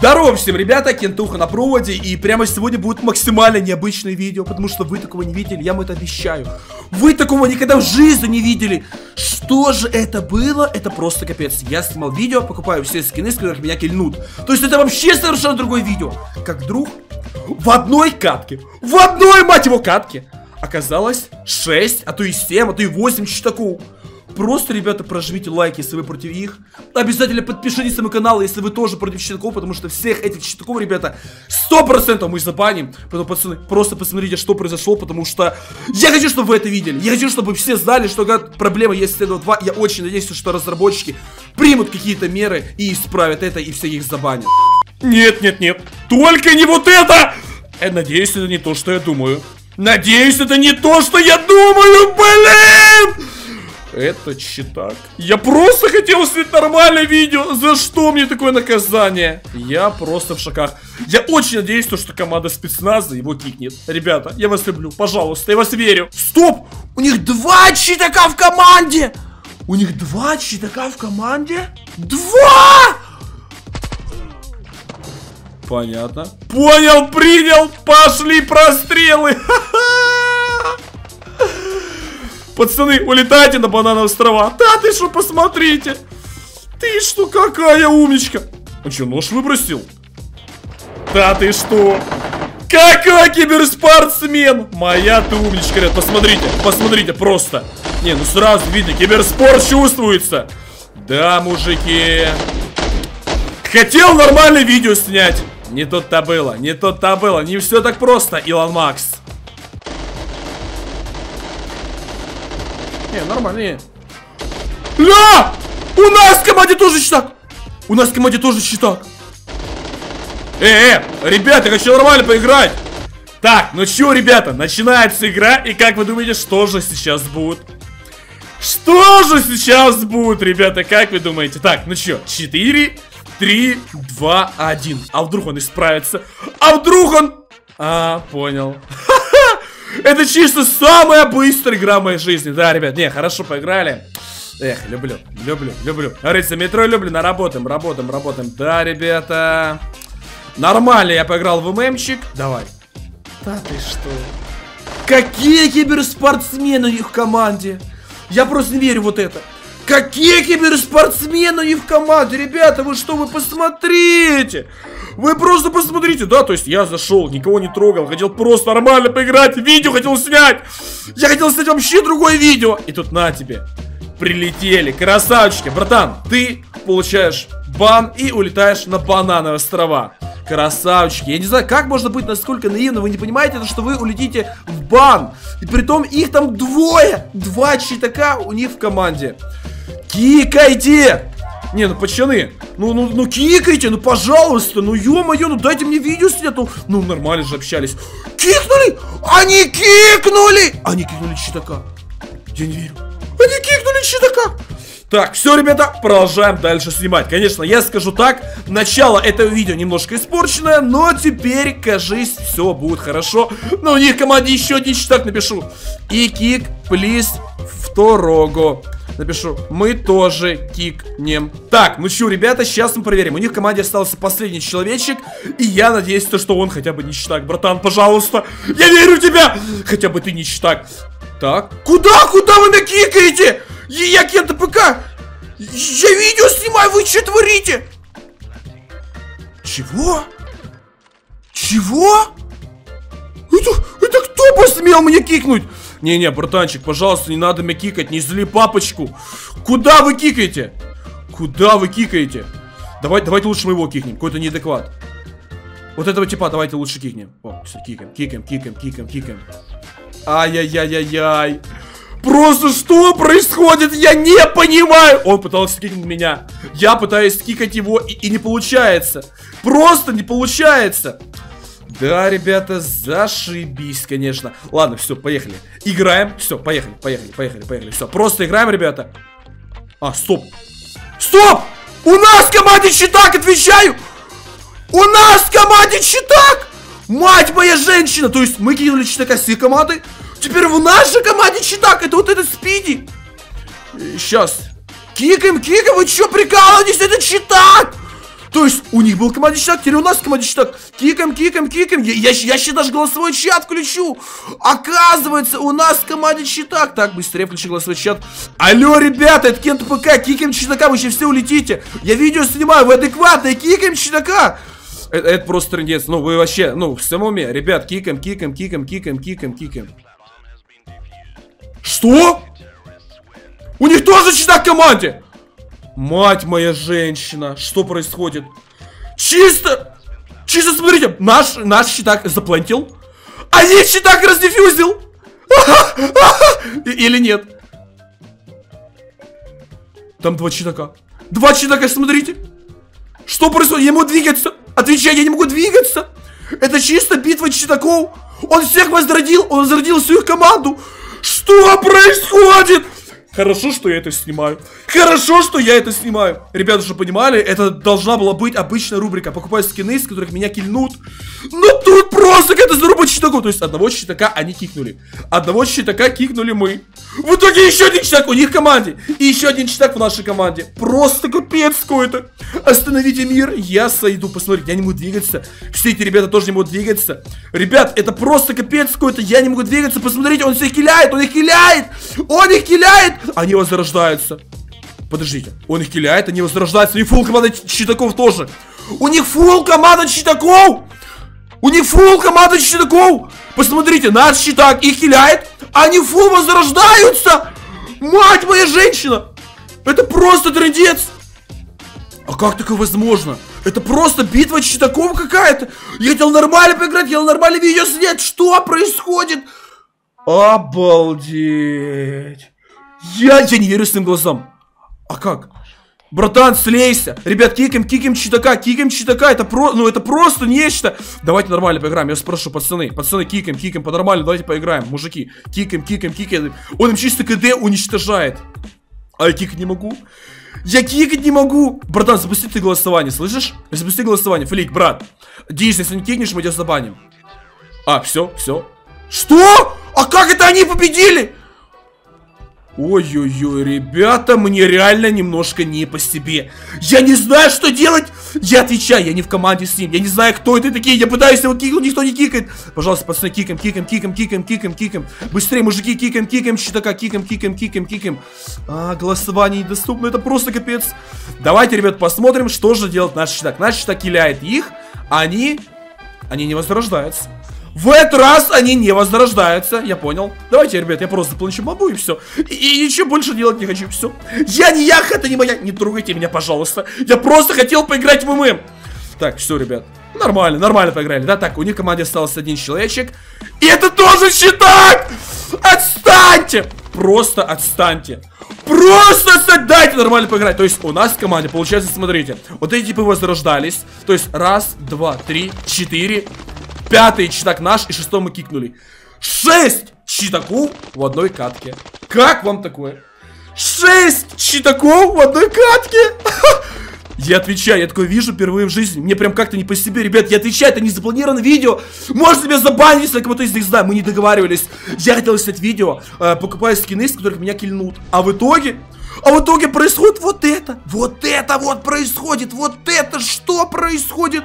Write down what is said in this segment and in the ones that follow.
Здорово всем, ребята, Кентуха на проводе, и прямо сегодня будет максимально необычное видео, потому что вы такого не видели, я вам это обещаю. Вы такого никогда в жизни не видели. Что же это было? Это просто капец. Я снимал видео, покупаю все скины, с которых меня кильнут. То есть это вообще совершенно другое видео. Как вдруг в одной катке, в одной, мать его, катке оказалось 6, а то и 7, а то и 8 читаков. Просто, ребята, прожмите лайки, если вы против их. Обязательно подпишитесь на мой канал, если вы тоже против щитаков, потому что всех этих щитаков, ребята, 100% мы забаним. Поэтому, пацаны, просто посмотрите, что произошло, потому что я хочу, чтобы вы это видели. Я хочу, чтобы все знали, что как проблема есть Shadow 2. Я очень надеюсь, что разработчики примут какие-то меры и исправят это, и все их забанят. Нет, нет, нет, только не вот это! Я надеюсь, это не то, что я думаю. Надеюсь, это не то, что я думаю, блин! Это читак. Я просто хотел снять нормальное видео. За что мне такое наказание? Я просто в шоках. Я очень надеюсь, то, что команда спецназа его кикнет. Ребята, я вас люблю. Пожалуйста, я вас верю. Стоп! У них два читака в команде! У них два читака в команде? Два! Понятно. Понял, принял. Пошли прострелы. Пацаны, улетайте на банановые острова. Да ты что, посмотрите. Ты что, какая умничка. Он что, нож выбросил? Да ты что? Какой киберспортсмен! Моя ты умничка, ребят, посмотрите, посмотрите, просто. Не, ну сразу видно, киберспорт чувствуется. Да, мужики. Хотел нормальное видео снять. Не тут-то было, не тут-то было. Не все так просто, Илон Макс. Не, нормально, не. Ля! У нас в команде тоже щитак! У нас в команде тоже щитак! Э, э, ребята, я хочу нормально поиграть! Так, ну чё, ребята, начинается игра, и как вы думаете, что же сейчас будет? Что же сейчас будет, ребята, как вы думаете? Так, ну чё, 4, 3, 2, 1. А вдруг он исправится? А вдруг он... А, понял. Это чисто самая быстрая игра в моей жизни. Да, ребят, не, хорошо поиграли. Эх, люблю, люблю, люблю. Говорится, метро люблю, на работаем, работаем, работаем. Да, ребята. Нормально я поиграл в ММчик. Давай. Да ты что? Какие киберспортсмены у них в команде? Я просто не верю вот это. Какие киберспортсмены них в команде? Ребята, вы что, вы посмотрите! Вы просто посмотрите, да, то есть я зашел, никого не трогал, хотел просто нормально поиграть, видео хотел снять. Я хотел снять вообще другое видео. И тут на тебе, прилетели, красавчики. Братан, ты получаешь бан и улетаешь на банановые острова. Красавчики. Я не знаю, как можно быть насколько наивным. Вы не понимаете, то, что вы улетите в бан. И при том их там двое. Два читака у них в команде. Кикайте! Не, ну пацаны, ну, ну, ну кикайте, ну пожалуйста, ну ё-моё, ну дайте мне видео снять, ну, ну нормально же общались. Кикнули! Они кикнули! Они кикнули читака. Я не верю. Они кикнули читака. Так, все, ребята, продолжаем дальше снимать. Конечно, я скажу так, начало этого видео немножко испорченное, но теперь, кажись, все будет хорошо. Но у них команде еще один читак напишу. И кик, плиз, второго напишу, мы тоже кикнем. Так, ну что, ребята, сейчас мы проверим. У них в команде остался последний человечек, и я надеюсь, то, что он хотя бы не читак. Братан, пожалуйста, я верю в тебя! Хотя бы ты не читак. Так, куда, куда вы меня кикаете? Я кем-то ПК. Я видео снимаю, вы что творите? Чего? Чего? Это, это кто посмел мне кикнуть? Не-не, братанчик, пожалуйста, не надо меня кикать, не зли папочку. Куда вы кикаете? Куда вы кикаете? Давай, давайте лучше мы его кикнем, какой-то неадекват. Вот этого типа давайте лучше кикнем. О, все, кикаем, кикаем, кикаем, кикаем, кикаем. Ай-яй-яй-яй-яй. Просто что происходит? Я не понимаю! Он пытался кикнуть меня. Я пытаюсь кикать его, и, и не получается. Просто не получается. Да, ребята, зашибись, конечно. Ладно, все, поехали. Играем. Все, поехали, поехали, поехали, поехали. Все, просто играем, ребята. А, стоп. Стоп! У нас в команде читак, отвечаю! У нас в команде читак! Мать моя женщина! То есть мы кинули читака с их команды. Теперь в нашей команде читак. Это вот этот спиди. Сейчас. Кикаем, кикаем. Вы что, прикалываетесь? Это читак! То есть у них был командный читак, теперь у нас командный читак. Кикаем, кикаем, кикаем. Я, я, я сейчас даже голосовой чат включу. Оказывается, у нас командный читак. Так, быстрее включи голосовой чат. Алло, ребята, это Кент ПК. Кикаем читака, вы сейчас все улетите. Я видео снимаю, вы адекватные. Кикаем читака. Это, это просто трендец. Ну, вы вообще, ну, в самом уме. Ребят, кикаем, кикаем, кикаем, кикаем, кикаем, кикаем. Что? У них тоже читак в команде? Мать моя женщина, что происходит? Чисто, чисто смотрите, наш, наш щитак заплантил, а их щитак раздефьюзил. Или нет? Там два читака. Два читака, смотрите. Что происходит? Я не могу двигаться. Отвечай, я не могу двигаться. Это чисто битва читаков. Он всех возродил, он возродил всю их команду. Что происходит? Хорошо, что я это снимаю. Хорошо, что я это снимаю. Ребята, чтобы понимали, это должна была быть обычная рубрика. Покупаю скины, из которых меня кильнут. Но тут просто какая-то заруба читаку. То есть одного читака они кикнули. Одного читака кикнули мы. В итоге еще один читак у них в команде. И еще один читак в нашей команде. Просто капец какой-то. Остановите мир. Я сойду. Посмотрите, я не могу двигаться. Все эти ребята тоже не могут двигаться. Ребят, это просто капец какой-то. Я не могу двигаться. Посмотрите, он всех киляет. Он их киляет. Он их киляет. Они возрождаются. Подождите, он их киляет, они возрождаются. Них фул команда щитаков тоже. У них фул команда щитаков! У них фул команда щитаков! Посмотрите, наш щитак их киляет, они фул возрождаются! Мать моя женщина! Это просто трендец! А как такое возможно? Это просто битва щитаков какая-то! Я хотел нормально поиграть, я хотел нормально видео снять! Что происходит? Обалдеть! Я, я не верю своим глазам. А как? Братан, слейся. Ребят, кикаем, кикаем читака, кикаем читака. Это про, ну это просто нечто. Давайте нормально поиграем. Я спрошу, пацаны, пацаны, кикаем, кикаем, по-нормально, давайте поиграем. Мужики, кикаем, кикаем, кикаем. Он им чисто КД уничтожает. А я кикать не могу. Я кикать не могу. Братан, запусти ты голосование, слышишь? Запусти голосование, флик, брат. Диш, если не кикнешь, мы тебя забаним. А, все, все. Что? А как это они победили? Ой-ой-ой, ребята, мне реально немножко не по себе. Я не знаю, что делать. Я отвечаю, я не в команде с ним. Я не знаю, кто это такие. Я пытаюсь его кикнуть, никто не кикает. Пожалуйста, пацаны, кикаем, кикаем, кикаем, кикаем, кикаем, кикаем. Быстрее, мужики, кикаем, кикаем, щитака, кикаем, кикаем, кикаем, кикаем. А, голосование недоступно, это просто капец. Давайте, ребят, посмотрим, что же делает наш щитак. Наш щитак киляет их, они... Они не возрождаются. В этот раз они не возрождаются, я понял. Давайте, ребят, я просто плачу мобу и все. И, и ничего больше делать не хочу, все. Я не ях, это не моя. Не трогайте меня, пожалуйста. Я просто хотел поиграть в ММ. Так, все, ребят. Нормально, нормально поиграли, да? Так, у них в команде остался один человечек. И это тоже щитак! Отстаньте! Просто отстаньте. Просто! Дайте нормально поиграть. То есть у нас в команде, получается, смотрите. Вот эти типы возрождались. То есть раз, два, три, четыре, Пятый читак наш, и шестой мы кикнули. Шесть читаков в одной катке. Как вам такое? Шесть читаков в одной катке! Я отвечаю, я такое вижу впервые в жизни. Мне прям как-то не по себе, ребят. Я отвечаю, это не запланированное видео. Может меня забанить, если кого-то из них знаю. Мы не договаривались. Я хотел снять видео, э, покупая скины, с которых меня кильнут. А в итоге... А в итоге происходит вот это. Вот это вот происходит. Вот это что происходит?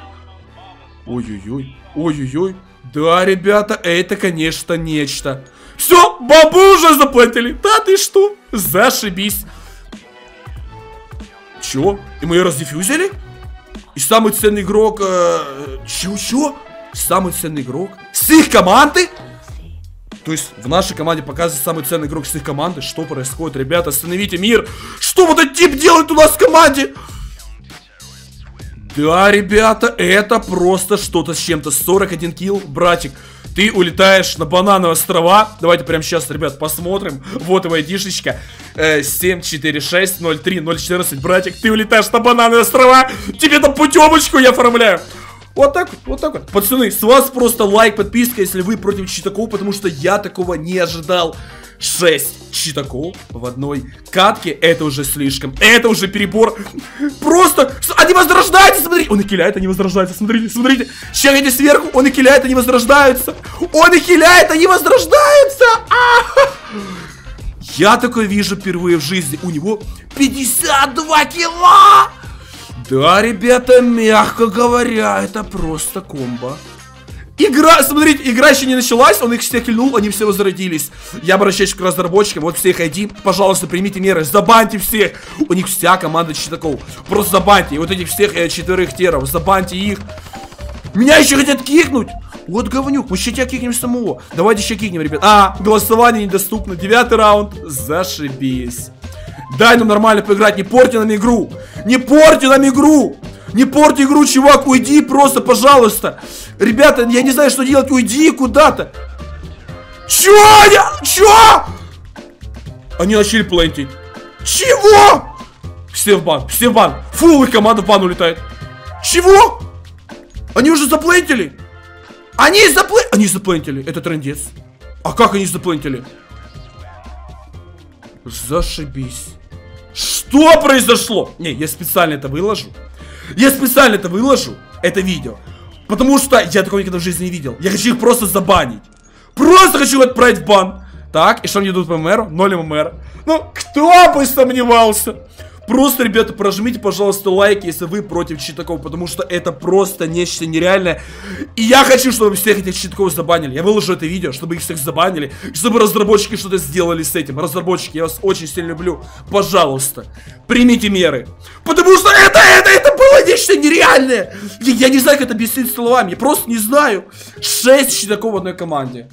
Ой-ой-ой. Ой-ой-ой. Да, ребята, это, конечно, нечто. Все, бабу уже заплатили. Да ты что? Зашибись. Чё? И мы ее раздефьюзили? И самый ценный игрок... Э, чё? Самый ценный игрок? С их команды? То есть в нашей команде показывает самый ценный игрок с их команды. Что происходит, ребята? Остановите мир. Что вот этот тип делает у нас в команде? Да, ребята, это просто что-то с чем-то. 41 килл, братик. Ты улетаешь на банановые острова. Давайте прямо сейчас, ребят, посмотрим. Вот его айдишечка. Э, 746 03 014. Братик, ты улетаешь на банановые острова. Тебе там путевочку я оформляю. Вот так вот, вот так вот. Пацаны, с вас просто лайк, подписка, если вы против читаков, потому что я такого не ожидал. 6 читаков в одной катке. Это уже слишком. Это уже перебор. Просто... Они возрождаются, смотрите. Он и киляет, они возрождаются. Смотрите, смотрите. Щелкайте сверху. Он и киляет, они возрождаются. Он и киляет, они возрождаются. А. Я такое вижу впервые в жизни. У него 52 кило. Да, ребята, мягко говоря, это просто комбо. Игра, смотрите, игра еще не началась, он их всех хильнул, они все возродились. Я обращаюсь к разработчикам, вот всех ID, пожалуйста, примите меры, забаньте всех. У них вся команда читаков, просто забаньте. Вот этих всех э, четверых теров, забаньте их. Меня еще хотят кикнуть. Вот говнюк, мы еще тебя кикнем самого. Давайте еще кикнем, ребят. А, голосование недоступно, девятый раунд, зашибись. Дай нам нормально поиграть, не порти нам игру. Не порти нам игру. Не порти игру, чувак, уйди просто, пожалуйста. Ребята, я не знаю, что делать, уйди куда-то. Чё? Я... Чё? Они начали плентить. Чего? Все в бан, все в бан. Фу, их команда в бан улетает. Чего? Они уже заплентили. Они заплентили. Они заплентили. Это трендец. А как они заплентили? Зашибись. Что произошло? Не, я специально это выложу. Я специально это выложу, это видео. Потому что я такого никогда в жизни не видел. Я хочу их просто забанить. Просто хочу отправить в бан. Так, и что мне дадут по мэру? Ноль ММР. Ну, кто бы сомневался? Просто, ребята, прожмите, пожалуйста, лайки, если вы против читаков, потому что это просто нечто нереальное. И я хочу, чтобы всех этих читаков забанили. Я выложу это видео, чтобы их всех забанили, чтобы разработчики что-то сделали с этим. Разработчики, я вас очень сильно люблю. Пожалуйста, примите меры. Потому что это, это, это было нечто нереальное. Я, я не знаю, как это объяснить словами, я просто не знаю. Шесть читаков в одной команде.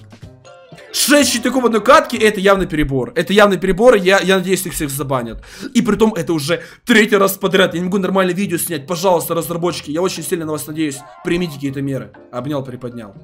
6 щитяков в одной катке, это явный перебор. Это явный перебор, я, я надеюсь, их всех забанят. И при том, это уже третий раз подряд. Я не могу нормальное видео снять. Пожалуйста, разработчики, я очень сильно на вас надеюсь. Примите какие-то меры. Обнял, приподнял.